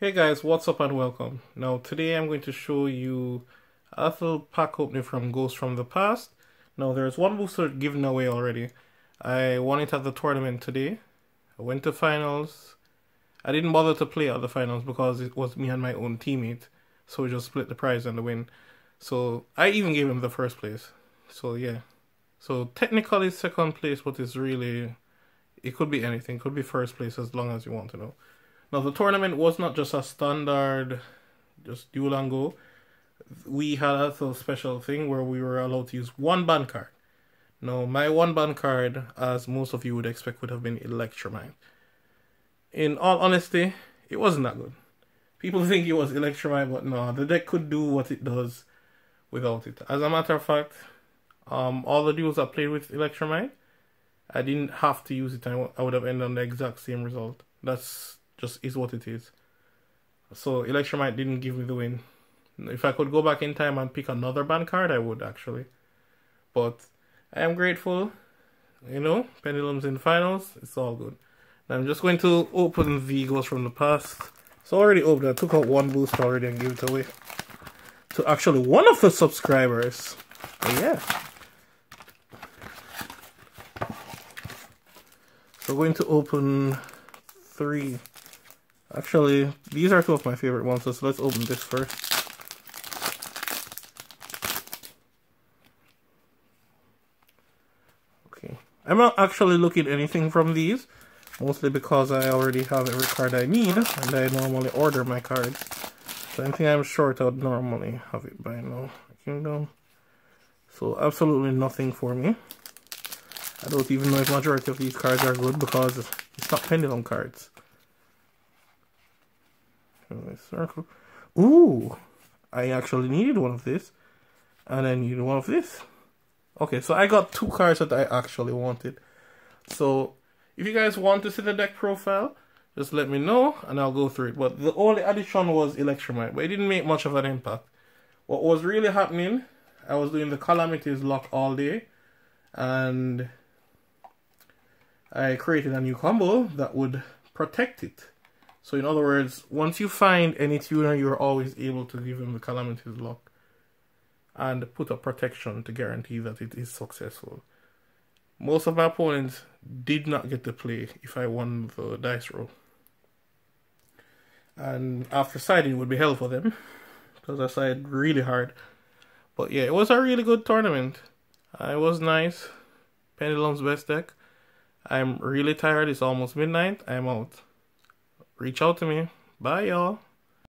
Hey guys, what's up and welcome. Now today I'm going to show you a little pack opening from Ghosts from the Past. Now there's one booster given away already. I won it at the tournament today. I went to finals. I didn't bother to play at the finals because it was me and my own teammate. So we just split the prize and the win. So I even gave him the first place. So yeah. So technically second place, but it's really it could be anything. It could be first place as long as you want to know. Now the tournament was not just a standard, just duel and go. We had a little special thing where we were allowed to use one banned card. Now my one banned card, as most of you would expect, would have been Electrumite. In all honesty, it wasn't that good. People think it was Electrumite, but no, the deck could do what it does without it. As a matter of fact, um, all the duels I played with Electrumite, I didn't have to use it. I would have ended on the exact same result. That's just is what it is. So Electrumite didn't give me the win. If I could go back in time and pick another banned card, I would actually. But I am grateful. You know, Pendulum's in finals. It's all good. Now I'm just going to open the Ghosts from the Past. It's already open. I took out one boost already and gave it away to actually one of the subscribers. But yeah. So we're going to open three Actually, these are two of my favorite ones, so let's open this first. Okay. I'm not actually looking anything from these, mostly because I already have every card I need, and I normally order my cards. So anything I'm short, I would normally have it by now. Kingdom. So absolutely nothing for me. I don't even know if majority of these cards are good because it's not pendulum cards circle. Ooh, I actually needed one of this, and I needed one of this. Okay, so I got two cards that I actually wanted. So if you guys want to see the deck profile, just let me know and I'll go through it. But the only addition was Electrumite, but it didn't make much of an impact. What was really happening, I was doing the Calamities lock all day, and I created a new combo that would protect it. So in other words, once you find any tuner, you're always able to give him the calamities lock and put a protection to guarantee that it is successful. Most of my opponents did not get to play if I won the dice roll. And after siding would be hell for them because I sided really hard. But yeah, it was a really good tournament. It was nice. Pendulum's best deck. I'm really tired. It's almost midnight. I'm out reach out to me. Bye, y'all.